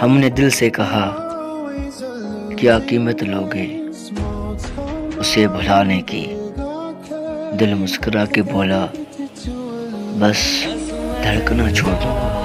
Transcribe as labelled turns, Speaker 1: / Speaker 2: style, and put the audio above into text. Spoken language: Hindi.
Speaker 1: हमने दिल से कहा क्या कीमत लोगे उसे भुलाने की। दिल मुस्कुरा के बोला, बस धड़कना छोड़ दो।